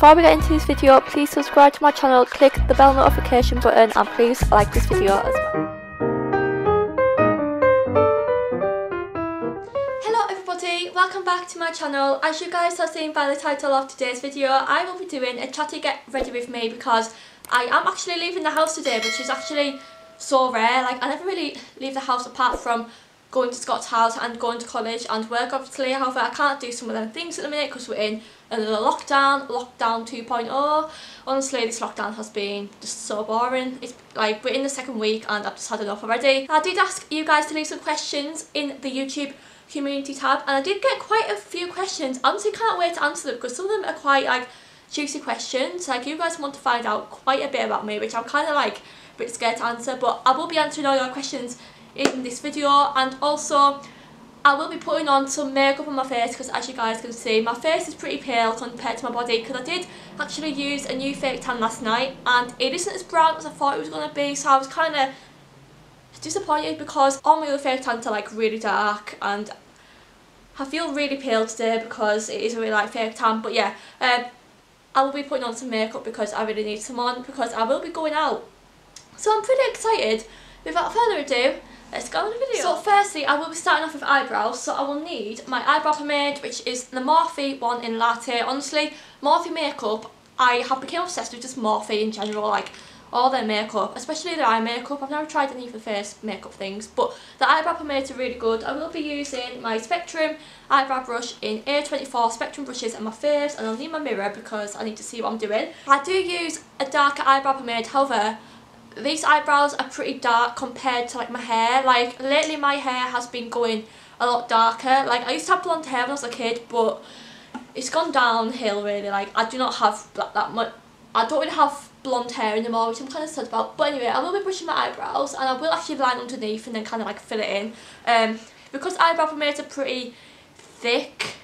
Before we get into this video, please subscribe to my channel, click the bell notification button and please like this video as well. Hello everybody, welcome back to my channel. As you guys have seen by the title of today's video, I will be doing a chatty get ready with me because I am actually leaving the house today which is actually so rare. Like I never really leave the house apart from going to Scott's house and going to college and work obviously. However, I can't do some of them things at the minute because we're in another lockdown, lockdown 2.0. Honestly, this lockdown has been just so boring. It's like we're in the second week and I've just had enough already. I did ask you guys to leave some questions in the YouTube community tab and I did get quite a few questions. Honestly, can't wait to answer them because some of them are quite like juicy questions. Like you guys want to find out quite a bit about me, which I'm kind of like a bit scared to answer, but I will be answering all your questions in this video and also I will be putting on some makeup on my face because as you guys can see my face is pretty pale compared to my body because I did actually use a new fake tan last night and it isn't as brown as I thought it was going to be so I was kind of disappointed because all my other fake tans are like really dark and I feel really pale today because it is a really like fake tan but yeah um, I will be putting on some makeup because I really need some on because I will be going out. So I'm pretty excited. Without further ado Let's go on the video. So firstly, I will be starting off with eyebrows. So I will need my eyebrow pomade, which is the Morphe one in Latte. Honestly, Morphe makeup, I have become obsessed with just Morphe in general. Like, all their makeup, especially their eye makeup. I've never tried any of the face makeup things, but the eyebrow pomades are really good. I will be using my Spectrum eyebrow brush in A24 Spectrum brushes in my face, and I'll need my mirror because I need to see what I'm doing. I do use a darker eyebrow pomade, however, these eyebrows are pretty dark compared to like my hair. Like lately my hair has been going a lot darker. Like I used to have blonde hair when I was a kid but it's gone downhill really. Like I do not have that, that much, I don't really have blonde hair anymore which I'm kind of sad about. But anyway I will be brushing my eyebrows and I will actually line underneath and then kind of like fill it in. Um, because eyebrow pomades are pretty thick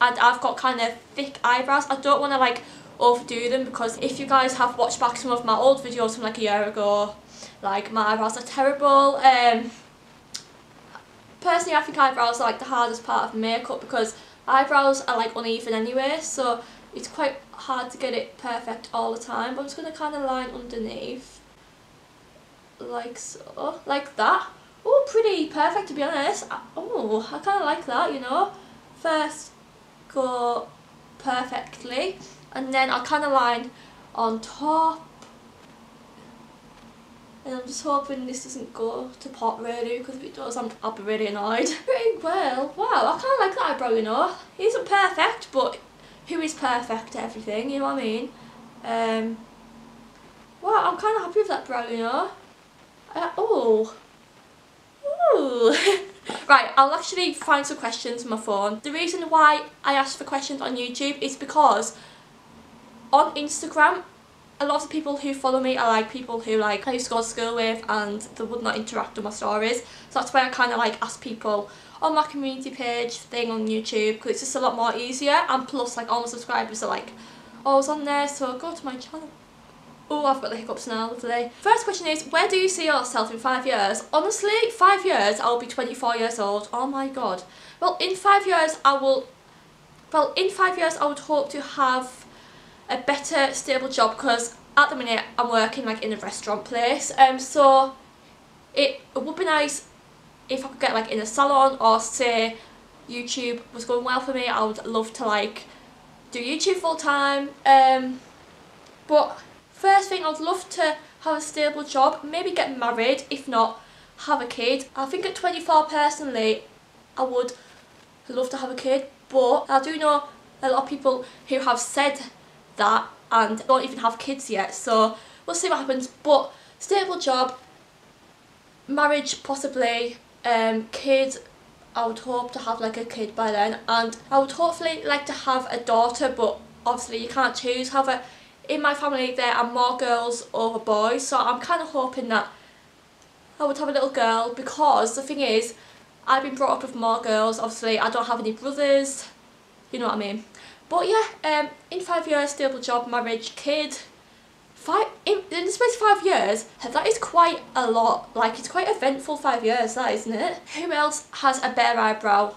and I've got kind of thick eyebrows I don't want to like overdo them because if you guys have watched back some of my old videos from like a year ago, like my eyebrows are terrible. Um, personally I think eyebrows are like the hardest part of makeup because eyebrows are like uneven anyway so it's quite hard to get it perfect all the time but I'm just going to kind of line underneath like so, like that. Oh pretty perfect to be honest. Oh I kind of like that you know. First go perfectly and then I'll kind of line on top and I'm just hoping this doesn't go to pot really because if it does I'm, I'll be really annoyed. Pretty well, wow I kind of like that eyebrow you know, it isn't perfect but who is perfect at everything you know what I mean. Um, wow I'm kind of happy with that brow you know. Uh, oh. Right, I'll actually find some questions on my phone. The reason why I asked for questions on YouTube is because on Instagram, a lot of people who follow me are like people who like I used to go to school with and they would not interact with my stories. So that's why I kind of like ask people on my community page thing on YouTube because it's just a lot more easier and plus like all my subscribers are like oh, always on there so go to my channel. Oh, I've got the hiccups now today. First question is, where do you see yourself in five years? Honestly, five years, I'll be 24 years old. Oh my god. Well, in five years, I will... Well, in five years, I would hope to have a better stable job because at the minute I'm working like in a restaurant place um so it, it would be nice if I could get like in a salon or say YouTube was going well for me I would love to like do YouTube full time um but first thing I would love to have a stable job maybe get married if not have a kid. I think at 24 personally I would love to have a kid but I do know a lot of people who have said that and don't even have kids yet so we'll see what happens. But stable job marriage possibly um kids I would hope to have like a kid by then and I would hopefully like to have a daughter but obviously you can't choose. However in my family there are more girls over boys so I'm kind of hoping that I would have a little girl because the thing is I've been brought up with more girls. Obviously I don't have any brothers. You know what I mean but yeah, um, in five years, stable job, marriage, kid. Five in, in the space of five years, that is quite a lot. Like it's quite eventful five years, that isn't it? Who else has a bare eyebrow?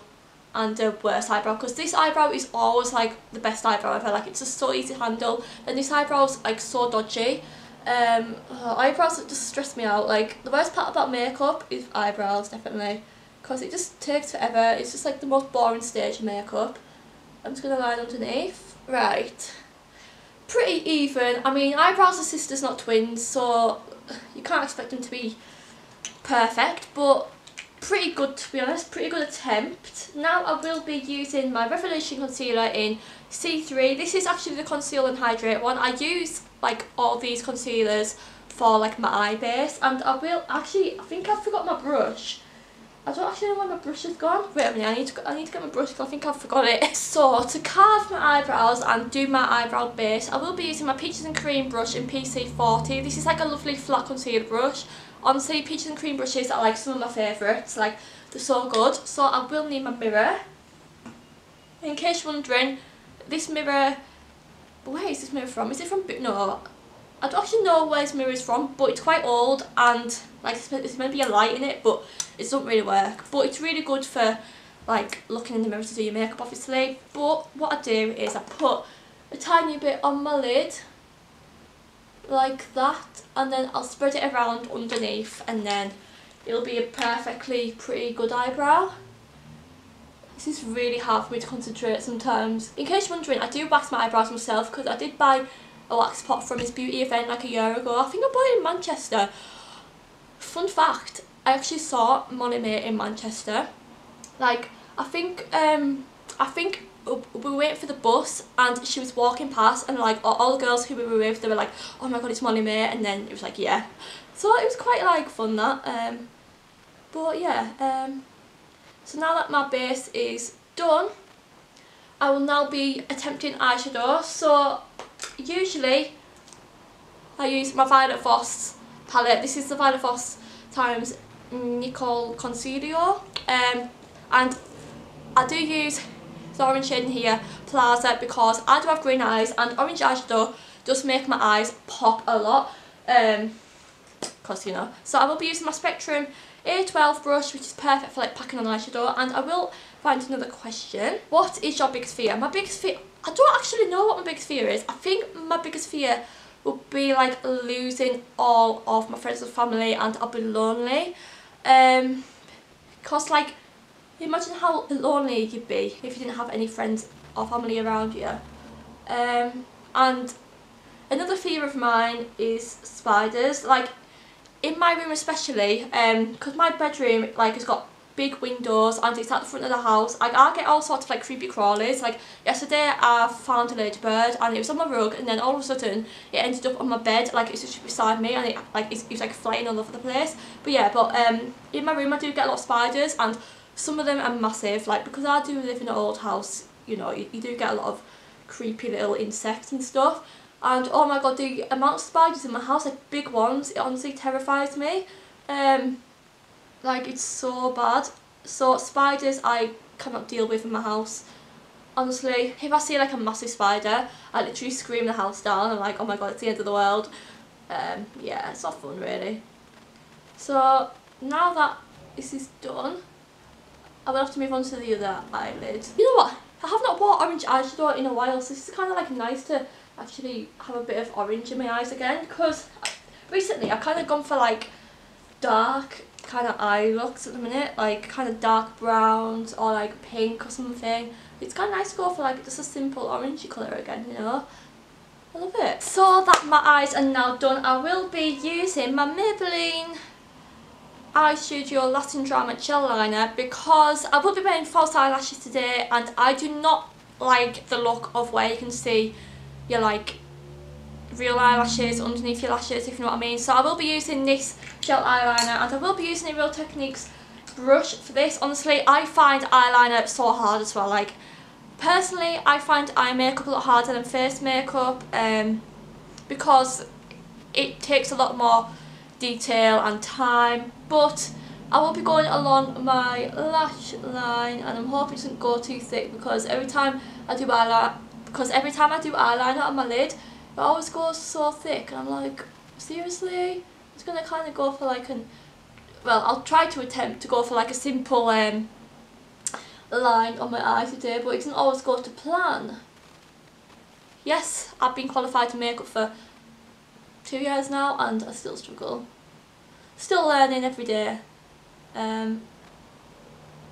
and a worse eyebrow because this eyebrow is always like the best eyebrow ever like it's just so easy to handle and this eyebrow's like so dodgy um oh, eyebrows just stress me out like the worst part about makeup is eyebrows definitely because it just takes forever it's just like the most boring stage of makeup I'm just gonna line underneath right pretty even I mean eyebrows are sisters not twins so you can't expect them to be perfect but pretty good to be honest, pretty good attempt. Now I will be using my Revolution Concealer in C3. This is actually the Conceal and Hydrate one. I use like all these concealers for like my eye base and I will actually, I think I forgot my brush. I don't actually know where my brush has gone. Wait a minute, I need to, I need to get my brush because I think I forgot it. So, to carve my eyebrows and do my eyebrow base, I will be using my Peaches and Cream brush in PC40. This is like a lovely flat concealer brush. Honestly, Peaches and Cream brushes are like some of my favourites, like they're so good. So I will need my mirror. In case you're wondering, this mirror, where is this mirror from? Is it from, no, I don't actually know where this mirror is from, but it's quite old and like there's meant to be a light in it, but it doesn't really work. But it's really good for like looking in the mirror to do your makeup obviously. But what I do is I put a tiny bit on my lid like that and then I'll spread it around underneath and then it'll be a perfectly pretty good eyebrow. This is really hard for me to concentrate sometimes. In case you're wondering, I do wax my eyebrows myself because I did buy a wax pot from his beauty event like a year ago. I think I bought it in Manchester. Fun fact, I actually saw Molly-Mae in Manchester. Like, I think, um, I think we were waiting for the bus and she was walking past and like all, the girls who we were with they were like oh my god it's Molly-Mae and then it was like yeah so it was quite like fun that um but yeah um so now that my base is done I will now be attempting eyeshadow so usually I use my Violet Voss palette this is the Violet Voss times Nicole Concepcion um and I do use the orange shade in here, Plaza, because I do have green eyes and orange eyeshadow does make my eyes pop a lot. Um, because you know. So I will be using my Spectrum A12 brush which is perfect for like packing on eyeshadow and I will find another question. What is your biggest fear? My biggest fear, I don't actually know what my biggest fear is. I think my biggest fear would be like losing all of my friends and family and I'll be lonely. Um, because like Imagine how lonely you'd be if you didn't have any friends or family around you. Um, and another fear of mine is spiders. Like in my room especially, because um, my bedroom like has got big windows and it's at the front of the house. I get all sorts of like creepy crawlies. Like yesterday I found a ladybird and it was on my rug and then all of a sudden it ended up on my bed like it's just beside me and it like it was like flying all over the place. But yeah, but um in my room I do get a lot of spiders and some of them are massive, like because I do live in an old house, you know, you, you do get a lot of creepy little insects and stuff. And oh my god, the amount of spiders in my house, like big ones, it honestly terrifies me. Um, like it's so bad. So spiders I cannot deal with in my house. Honestly, if I see like a massive spider, I literally scream the house down. I'm like, oh my god, it's the end of the world. Um, yeah, it's not fun really. So now that this is done, I will have to move on to the other eyelid. You know what? I have not bought orange eyeshadow in a while, so this is kind of like nice to actually have a bit of orange in my eyes again because recently I've kind of gone for like dark kind of eye looks at the minute, like kind of dark browns or like pink or something. It's kind of nice to go for like just a simple orangey colour again, you know. I love it. So that my eyes are now done, I will be using my Maybelline Eye Studio Lasting Drama Gel Liner because I will be wearing false eyelashes today and I do not like the look of where you can see your like real eyelashes underneath your lashes if you know what I mean. So I will be using this gel eyeliner and I will be using a Real Techniques brush for this. Honestly, I find eyeliner so hard as well. Like, personally, I find eye makeup a lot harder than face makeup um, because it takes a lot more detail and time but I will be going along my lash line and I'm hoping it doesn't go too thick because every time I do eyeliner because every time I do eyeliner on my lid it always goes so thick and I'm like seriously I'm just gonna kind of go for like an well I'll try to attempt to go for like a simple um line on my eye today, but it doesn't always go to plan. Yes, I've been qualified to makeup for two years now and I still struggle. Still learning every day. Um,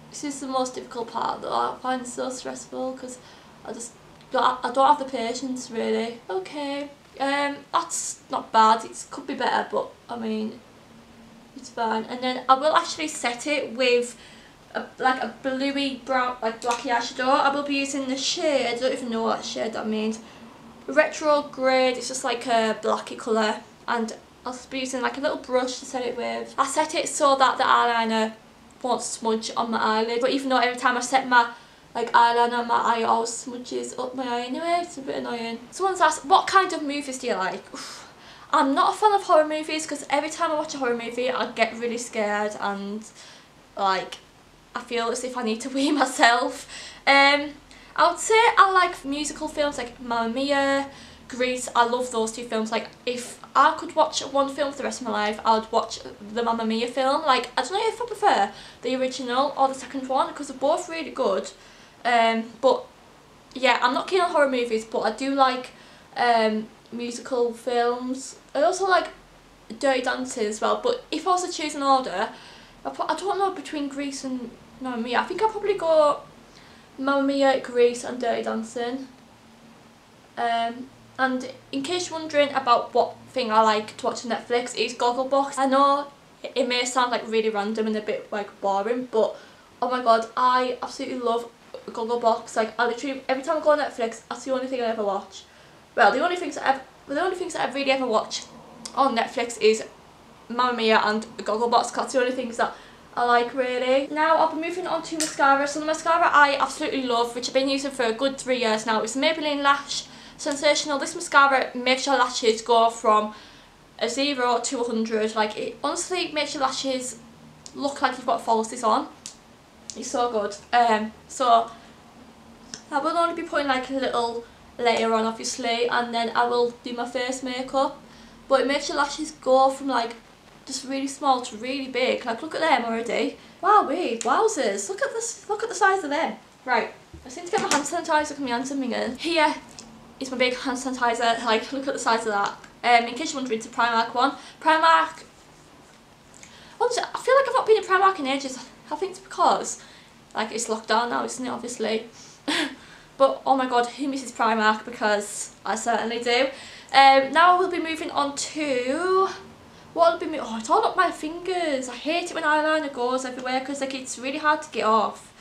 this is the most difficult part that I find so stressful because I just I don't have the patience really. Okay, um, that's not bad, it could be better but I mean it's fine. And then I will actually set it with a, like a bluey brown, like blacky eyeshadow. I will be using the shade, I don't even know what shade that means. Retro Retrograde, it's just like a blacky colour. And I'll be using like a little brush to set it with. I set it so that the eyeliner won't smudge on my eyelid. But even though every time I set my like eyeliner my eye always smudges up my eye anyway, it's a bit annoying. Someone's asked, what kind of movies do you like? I'm not a fan of horror movies because every time I watch a horror movie I get really scared and like I feel as if I need to wee myself. Um, I would say I like musical films like Mamma Mia, Grease, I love those two films. Like if I could watch one film for the rest of my life, I would watch the Mamma Mia film. Like I don't know if I prefer the original or the second one because they're both really good. Um, but yeah, I'm not keen on horror movies, but I do like um, musical films. I also like Dirty Dancing as well, but if I was to choose an order, I, I don't know between Grease and Mamma Mia. I think I'll probably go Mamma Mia, Grease and Dirty Dancing. Um, and in case you're wondering about what thing I like to watch on Netflix, it's Gogglebox. I know it may sound like really random and a bit like boring, but oh my god, I absolutely love Gogglebox. Like I literally, every time I go on Netflix, that's the only thing I ever watch. Well, the only things that I've, the only things that I've really ever watched on Netflix is Mamma Mia and Gogglebox. Box. that's the only things that I like really. Now I'll be moving on to mascara. So the mascara I absolutely love, which I've been using for a good three years now. It's Maybelline Lash Sensational. This mascara makes your lashes go from a 0 to a 100. Like it honestly makes your lashes look like you've got falsies on. It's so good. Um, so I will only be putting like a little later on obviously and then I will do my face makeup. But it makes your lashes go from like just really small to really big. Like look at them already. Wow, wait, wowzers. Look at this look at the size of them. Right. I seem to get my hand sanitizer from my hand something in. Here is my big hand sanitizer. Like look at the size of that. Um in case you're wondering it's a Primark one. Primark Honestly, I feel like I've not been in Primark in ages. I think it's because like it's locked down now, isn't it obviously? but oh my god, who misses Primark? Because I certainly do. Um, now we'll be moving on to what will be oh it's all up my fingers. I hate it when eyeliner goes everywhere because like it's really hard to get off.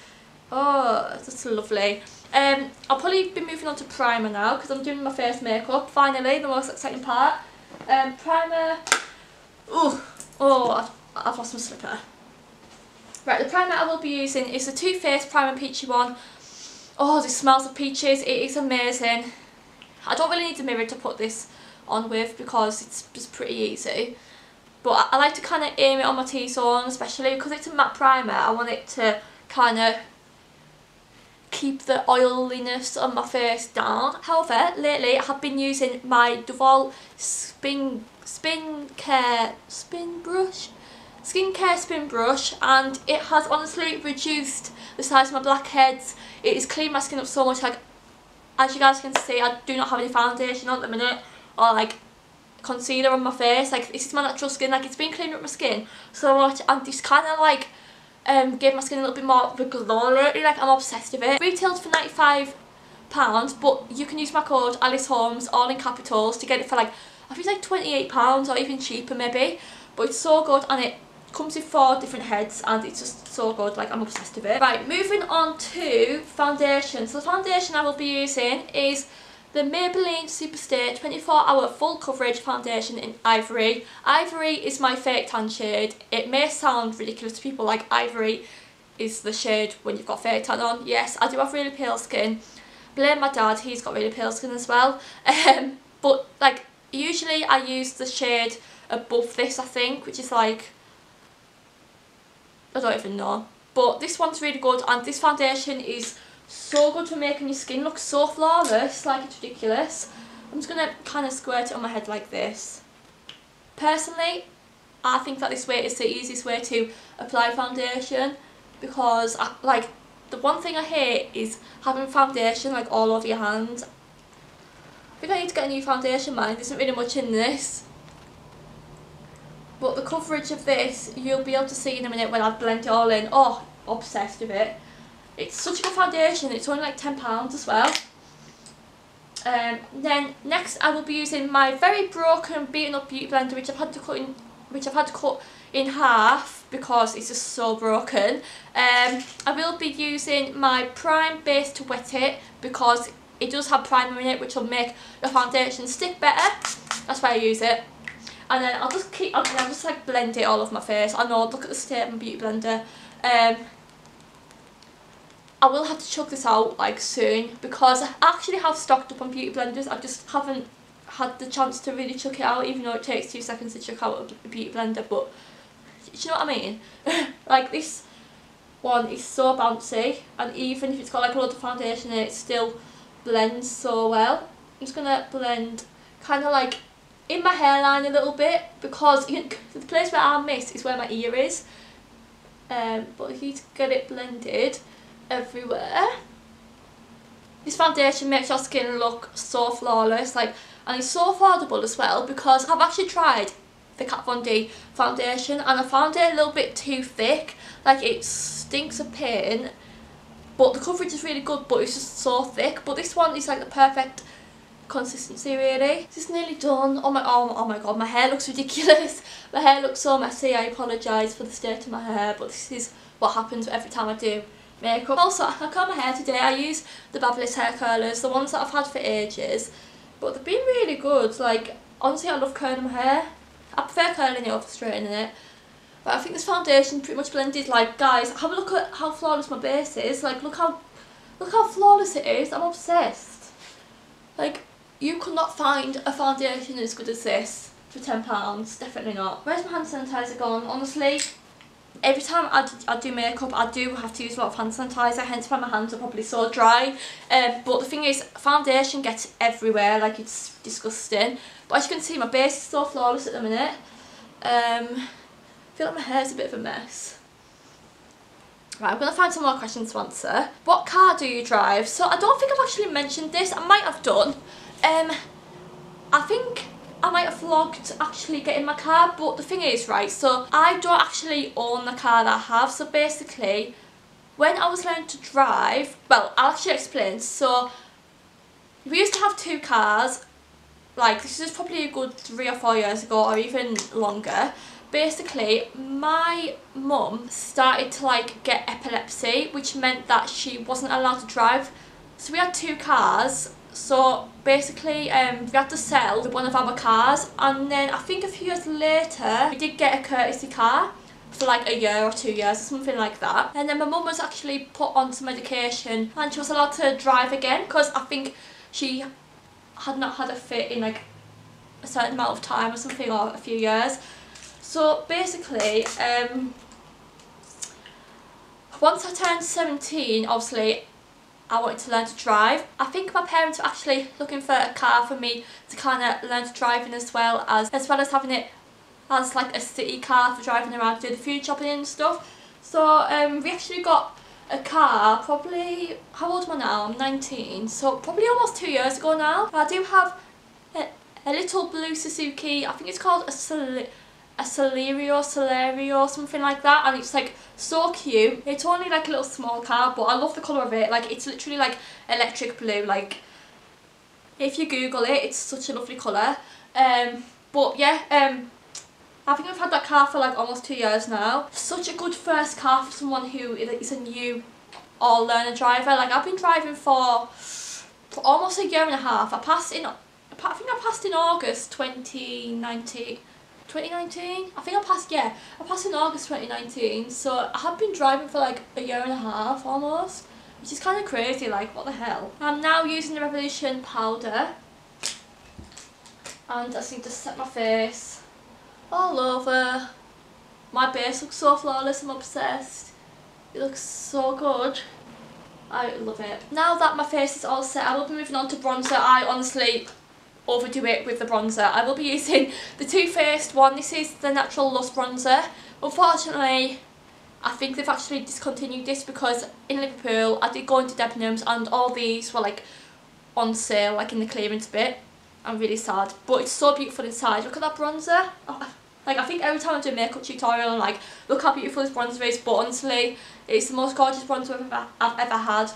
Oh that's lovely. Um I'll probably be moving on to primer now because I'm doing my first makeup finally the most exciting part. Um primer. Oh oh I've, I've lost my slipper right the primer I will be using is the Too Faced Primer Peachy one oh this smells of peaches it is amazing I don't really need a mirror to put this on with because it's just pretty easy but I, like to kind of aim it on my T-zone, especially because it's a matte primer. I want it to kind of keep the oiliness on my face down. However, lately I have been using my Duvolle Spin, Spin Care Spin Brush skincare spin brush and it has honestly reduced the size of my blackheads. It has cleaned my skin up so much like as you guys can see I do not have any foundation on at the minute or like concealer on my face. Like this is my natural skin. Like it's been cleaning up my skin so much and just kind of like um gave my skin a little bit more of a glow lately. Like I'm obsessed with it. Retails for 95 pounds but you can use my code Alice Holmes all in capitals to get it for like I think it's like 28 pounds or even cheaper maybe but it's so good and it comes with four different heads and it's just so good like I'm obsessed with it. Right moving on to foundation so the foundation I will be using is the Maybelline Superstay 24 Hour Full Coverage Foundation in Ivory. Ivory is my fake tan shade. It may sound ridiculous to people like Ivory is the shade when you've got fake tan on. Yes, I do have really pale skin. Blame my dad, he's got really pale skin as well. Um, but like usually I use the shade above this I think, which is like, I don't even know. But this one's really good and this foundation is so good for making your skin look so flawless, like it's ridiculous. I'm just going to kind of squirt it on my head like this. Personally, I think that this way is the easiest way to apply foundation because I, like the one thing I hate is having foundation like all over your hands. I think I need to get a new foundation man, there isn't really much in this. But the coverage of this, you'll be able to see in a minute when I've blend it all in. Oh, obsessed with it. It's such a good foundation, it's only like £10 as well. Um, then next I will be using my very broken beaten up beauty blender which I've had to cut in which I've had to cut in half because it's just so broken. Um, I will be using my prime base to wet it because it does have primer in it which will make the foundation stick better. That's why I use it. And then I'll just keep, I'll, I'll just like blend it all over my face. I know, look at the state of my beauty blender. Um, I will have to chuck this out like soon because I actually have stocked up on beauty blenders. I just haven't had the chance to really chuck it out even though it takes two seconds to chuck out a beauty blender but do you know what I mean? like this one is so bouncy and even if it's got like a lot of foundation in it, it still blends so well. I'm just going to blend kind of like in my hairline a little bit because you the place where I miss is where my ear is. Um, but if you get it blended everywhere. This foundation makes your skin look so flawless like and it's so affordable as well because I've actually tried the Kat Von D foundation and I found it a little bit too thick like it stinks of pain but the coverage is really good but it's just so thick but this one is like the perfect consistency really. This is nearly done. Oh my oh, oh my god, my hair looks ridiculous. my hair looks so messy. I apologise for the state of my hair but this is what happens every time I do makeup. Also, I curl my hair today. I use the Babyliss hair curlers, the ones that I've had for ages. But they've been really good. Like, honestly, I love curling my hair. I prefer curling it over straightening it. But I think this foundation pretty much blended. Like, guys, have a look at how flawless my base is. Like, look how, look how flawless it is. I'm obsessed. Like, you could not find a foundation as good as this for £10. Definitely not. Where's my hand sanitizer gone? Honestly, every time I, I do makeup I do have to use a lot of hand sanitizer hence why my hands are probably so dry um, but the thing is foundation gets everywhere like it's disgusting but as you can see my base is so flawless at the minute um, I feel like my hair's a bit of a mess Right, I'm going to find some more questions to answer. What car do you drive? So I don't think I've actually mentioned this. I might have done. Um, I think I might have vlogged actually getting my car but the thing is right so I don't actually own the car that I have. So basically when I was learning to drive well I'll actually explain. So we used to have two cars like this is probably a good three or four years ago or even longer. Basically my mum started to like get epilepsy which meant that she wasn't allowed to drive. So we had two cars. So basically um, we had to sell one of our cars and then I think a few years later we did get a courtesy car for like a year or two years or something like that. And then my mum was actually put on some medication and she was allowed to drive again because I think she had not had a fit in like a certain amount of time or something or a few years. So basically um, once I turned 17 obviously I wanted to learn to drive. I think my parents were actually looking for a car for me to kind of learn to driving as well as as well as having it as like a city car for driving around to do the food shopping and stuff. So um, we actually got a car probably, how old am I now? I'm 19, so probably almost two years ago now. I do have a, a little blue Suzuki, I think it's called a a Celerio, Celerio, something like that, and it's like so cute. It's only like a little small car, but I love the colour of it. Like it's literally like electric blue. Like if you Google it, it's such a lovely colour. Um, but yeah, um, I think I've had that car for like almost two years now. Such a good first car for someone who is a new or learner driver. Like I've been driving for, for almost a year and a half. I passed in, I think I passed in August 2019. 2019? I think I passed, yeah, I passed in August 2019, so I have been driving for like a year and a half almost, which is kind of crazy, like what the hell. I'm now using the Revolution powder, and I just need to set my face all over. My base looks so flawless, I'm obsessed. It looks so good. I love it. Now that my face is all set, I will be moving on to bronzer. I honestly overdo it with the bronzer. I will be using the Too Faced one. This is the Natural Lust bronzer. Unfortunately, I think they've actually discontinued this because in Liverpool I did go into Debenhams and all these were like on sale like in the clearance bit. I'm really sad but it's so beautiful inside. Look at that bronzer. Oh, like I think every time I do a makeup tutorial I'm like look how beautiful this bronzer is but honestly it's the most gorgeous bronzer I've ever, I've ever had.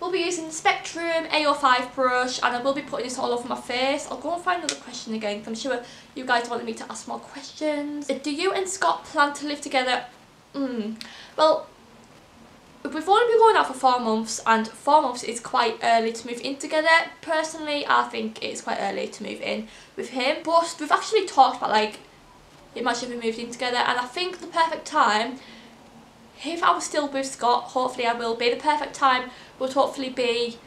We'll be using the Spectrum AO5 brush and I will be putting this all over my face. I'll go and find another question again because I'm sure you guys wanted me to ask more questions. Do you and Scott plan to live together Mm. Well, we've only been going out for four months and four months is quite early to move in together. Personally, I think it's quite early to move in with him. But we've actually talked about like, imagine if we moved in together and I think the perfect time, if I was still with Scott, hopefully I will be, the perfect time would hopefully be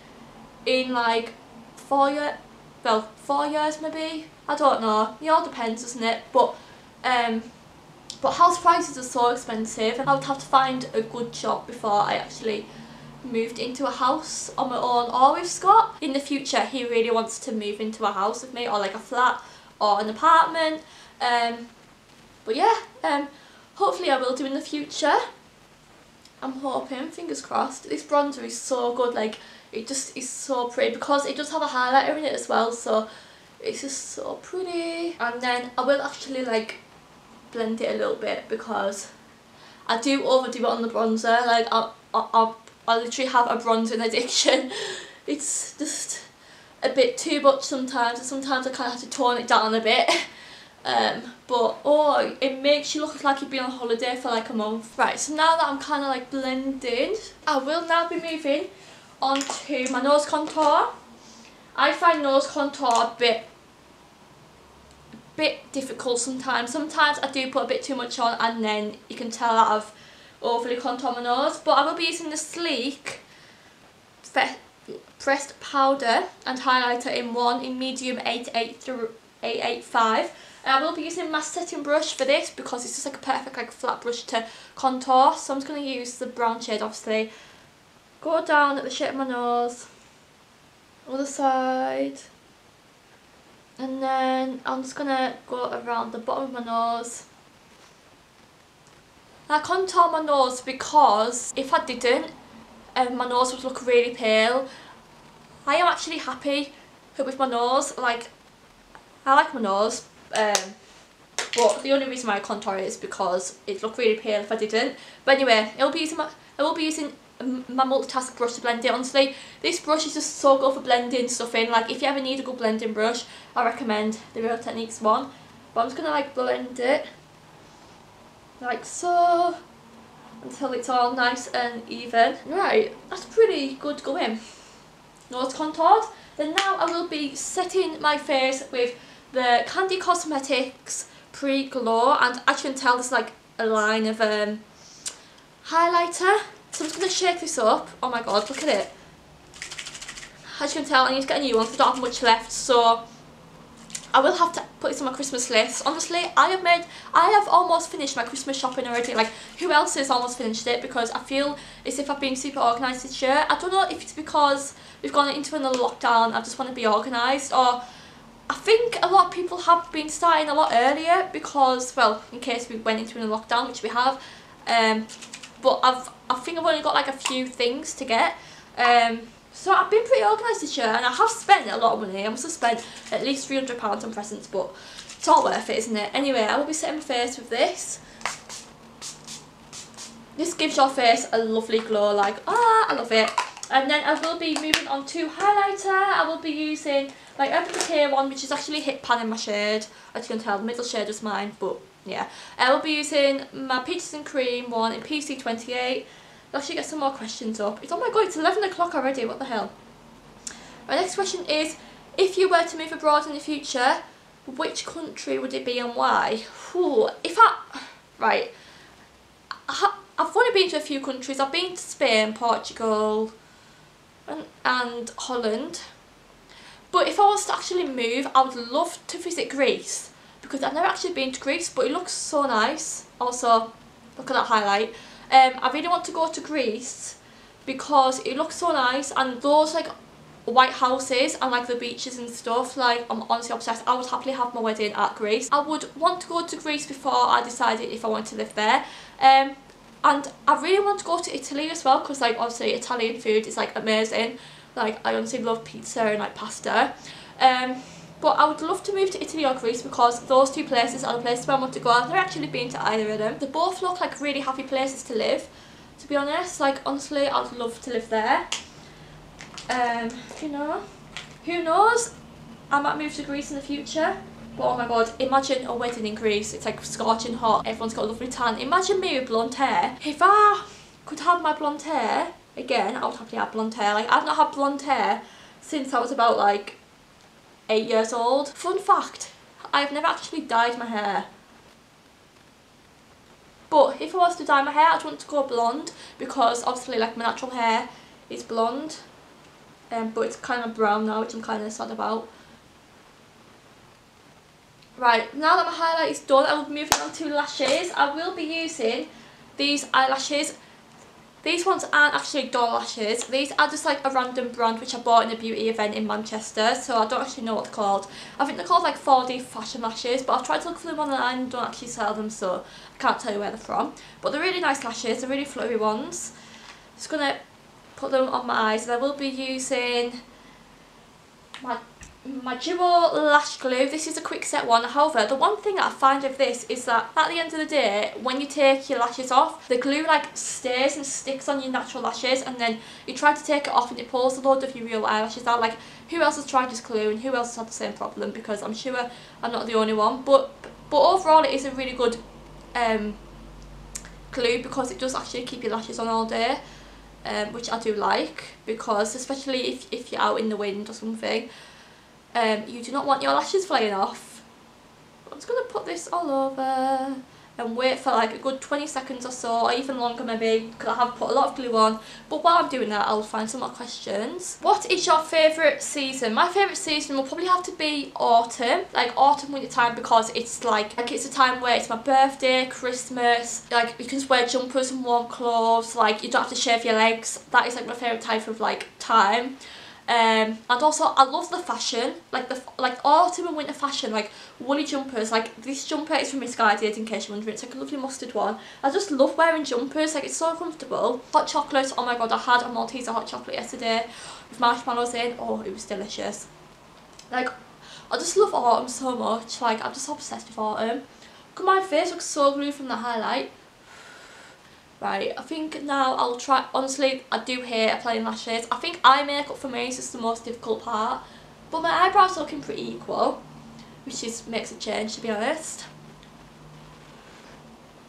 in like four years, well, four years maybe? I don't know. It all depends, doesn't it? But um, but house prices are so expensive and I would have to find a good job before I actually moved into a house on my own or with Scott. In the future he really wants to move into a house with me or like a flat or an apartment. Um, but yeah, um, hopefully I will do in the future. I'm hoping, fingers crossed. This bronzer is so good, like it just is so pretty because it does have a highlighter in it as well so it's just so pretty. And then I will actually like blend it a little bit because I do overdo it on the bronzer. Like I, I, I, literally have a bronzing addiction. It's just a bit too much sometimes. Sometimes I kind of have to tone it down a bit. Um, but oh, it makes you look like you've been on holiday for like a month. Right, so now that I'm kind of like blending, I will now be moving on to my nose contour. I find nose contour a bit bit difficult sometimes. Sometimes I do put a bit too much on and then you can tell that I've overly contoured my nose. But I will be using the Sleek pressed powder and highlighter in one in medium 888 885. I will be using my setting brush for this because it's just like a perfect like flat brush to contour. So I'm just going to use the brown shade obviously. Go down at the shape of my nose. Other side. And then I'm just going to go around the bottom of my nose. I contour my nose because if I didn't, um, my nose would look really pale. I am actually happy with my nose. Like, I like my nose. Um, but the only reason why I contour it is because it looked really pale if I didn't. But anyway, I will be using my, I will be using my multitask brush to blend it. Honestly, this brush is just so good for blending stuff in. Like, if you ever need a good blending brush, I recommend the Real Techniques one. But I'm just going to, like, blend it. Like so. Until it's all nice and even. Right, that's pretty good going. Nose contoured. Then now I will be setting my face with the Candy Cosmetics Pre-Glow. And as you can tell, there's, like, a line of um, highlighter so I'm just going to shake this up. Oh my god, look at it. As you can tell, I need to get a new one because I don't have much left. So I will have to put this on my Christmas list. Honestly, I have made, I have almost finished my Christmas shopping already. Like, who else has almost finished it? Because I feel as if I've been super organised this year. I don't know if it's because we've gone into another lockdown. I just want to be organised. Or I think a lot of people have been starting a lot earlier because, well, in case we went into a lockdown, which we have. Um, but I've I think I've only got like a few things to get. Um, so I've been pretty organised this year and I have spent a lot of money. I must have spent at least £300 on presents but it's all worth it isn't it? Anyway, I will be setting my face with this. This gives your face a lovely glow like, ah, I love it. And then I will be moving on to highlighter. I will be using my Urban Decay one which is actually Hit Pan in my shade. As you can tell, the middle shade is mine but yeah. I will be using my Peaches and Cream one in PC28. I'll actually get some more questions up. It's, oh my god, it's 11 o'clock already, what the hell? My next question is, if you were to move abroad in the future, which country would it be and why? Ooh, if I, right, I, I've only been to a few countries. I've been to Spain, Portugal, and, and Holland. But if I was to actually move, I would love to visit Greece because I've never actually been to Greece, but it looks so nice. Also, look at that highlight. Um, I really want to go to Greece because it looks so nice and those like white houses and like the beaches and stuff like I'm honestly obsessed I would happily have my wedding at Greece I would want to go to Greece before I decided if I wanted to live there um and I really want to go to Italy as well because like obviously Italian food is like amazing. Like I honestly love pizza and like pasta. Um but I would love to move to Italy or Greece because those two places are the places where I want to go I've never actually been to either of them. They both look like really happy places to live to be honest. Like honestly I'd love to live there. Um you know? Who knows? I might move to Greece in the future but oh my god, imagine a wedding in Greece. It's like scorching hot. Everyone's got a lovely tan. Imagine me with blonde hair. If I could have my blonde hair again, I would happily have blonde hair. Like I've not had blonde hair since I was about like eight years old. Fun fact, I've never actually dyed my hair. But if I was to dye my hair, I'd want to go blonde because obviously like my natural hair is blonde. Um, but it's kind of brown now, which I'm kind of sad about. Right, now that my highlight is done, I will be moving on to lashes. I will be using these eyelashes. These ones aren't actually doll lashes. These are just like a random brand which I bought in a beauty event in Manchester. So I don't actually know what they're called. I think they're called like 4D fashion lashes. But I've tried to look for them online and don't actually sell them. So I can't tell you where they're from. But they're really nice lashes. They're really fluttery ones. Just to put them on my eyes. And I will be using my my Duo Lash Glue. This is a quick set one. However, the one thing I find of this is that at the end of the day, when you take your lashes off, the glue like stays and sticks on your natural lashes and then you try to take it off and it pulls a load of your real eyelashes out. Like, who else has tried this glue and who else has had the same problem? Because I'm sure I'm not the only one. But, but overall, it is a really good um, glue because it does actually keep your lashes on all day. Um, which I do like because especially if, if you're out in the wind or something um, you do not want your lashes flying off. I'm just going to put this all over and wait for like a good 20 seconds or so or even longer maybe because I have put a lot of glue on but while I'm doing that I'll find some more questions. What is your favourite season? My favourite season will probably have to be autumn like autumn winter time because it's like like it's a time where it's my birthday, Christmas like you can wear jumpers and warm clothes like you don't have to shave your legs that is like my favourite type of like time um, and also I love the fashion, like the like autumn and winter fashion, like woolly jumpers. Like this jumper is from Missguided, in case you're wondering. It's like a lovely mustard one. I just love wearing jumpers. Like it's so comfortable. Hot chocolate. Oh my god, I had a Malteser hot chocolate yesterday with marshmallows in. Oh, it was delicious. Like I just love autumn so much. Like I'm just obsessed with autumn. Look at my face looks so blue from the highlight. Right, I think now I'll try, honestly, I do hate applying lashes. I think eye makeup for me is just the most difficult part. But my eyebrows are looking pretty equal, which just makes a change to be honest.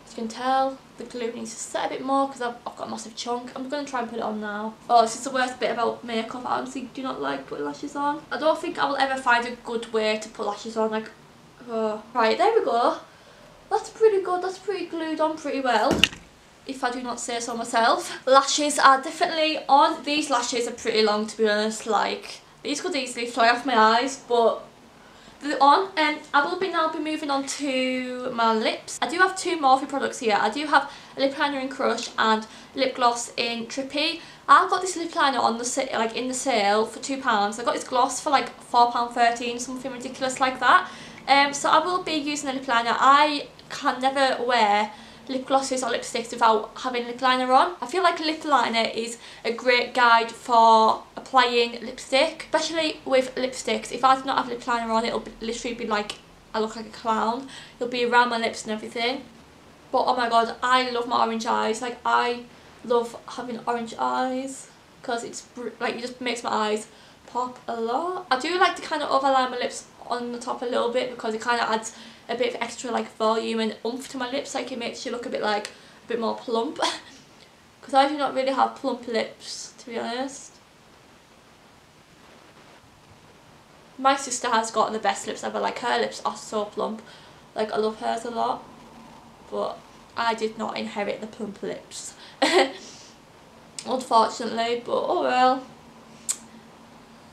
As you can tell, the glue needs to set a bit more because I've, I've, got a massive chunk. I'm going to try and put it on now. Oh, this is the worst bit about makeup. I honestly do not like putting lashes on. I don't think I will ever find a good way to put lashes on. Like, oh. Right, there we go. That's pretty good. That's pretty glued on pretty well if I do not say so myself. Lashes are definitely on. These lashes are pretty long to be honest. Like these could easily fly off my eyes but they're on and I will be now be moving on to my lips. I do have two Morphe products here. I do have a lip liner in Crush and lip gloss in Trippy. I got this lip liner on the like in the sale for £2. I got this gloss for like £4.13, something ridiculous like that. Um, so I will be using a lip liner. I can never wear lip glosses or lipsticks without having lip liner on. I feel like lip liner is a great guide for applying lipstick, especially with lipsticks. If I do not have lip liner on, it'll literally be like I look like a clown. It'll be around my lips and everything. But oh my god, I love my orange eyes. Like I love having orange eyes because it's like it just makes my eyes pop a lot. I do like to kind of overline my lips on the top a little bit because it kind of adds a bit of extra like volume and oomph to my lips like it makes you look a bit like a bit more plump. Because I do not really have plump lips to be honest. My sister has got the best lips ever. Like her lips are so plump. Like I love hers a lot but I did not inherit the plump lips. Unfortunately but oh well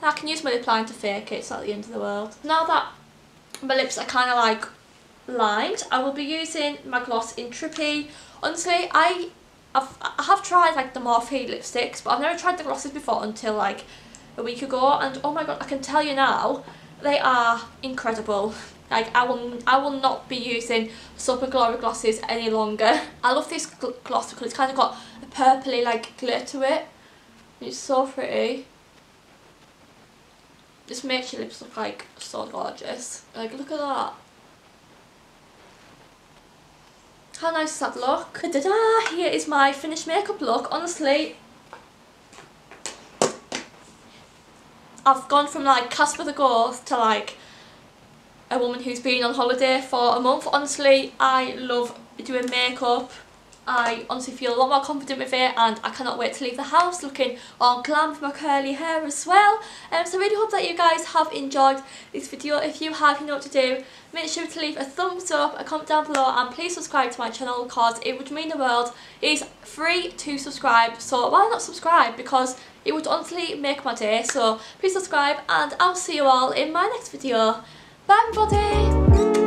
I can use my lip liner to fake it, it's not the end of the world. Now that my lips are kind of like lined, I will be using my gloss in Trippy. Honestly, I, I've, I have tried like the Morphe lipsticks, but I've never tried the glosses before until like a week ago. And oh my god, I can tell you now, They are incredible. Like I will, I will not be using Soap & Glory glosses any longer. I love this gloss because it's kind of got a purpley like glitter to it. It's so pretty. Just makes your lips look like so gorgeous. Like look at that. How nice does that look? Da-da! Here is my finished makeup look. Honestly, I've gone from like Casper the Ghost to like a woman who's been on holiday for a month. Honestly, I love doing makeup. I honestly feel a lot more confident with it and I cannot wait to leave the house looking all glam with my curly hair as well. Um, so I really hope that you guys have enjoyed this video. If you have, you know what to do. Make sure to leave a thumbs up, a comment down below and please subscribe to my channel because it would mean the world. It is free to subscribe so why not subscribe because it would honestly make my day. So please subscribe and I'll see you all in my next video. Bye everybody!